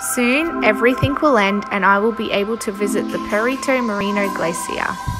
Soon, everything will end and I will be able to visit the Perito Marino Glacier.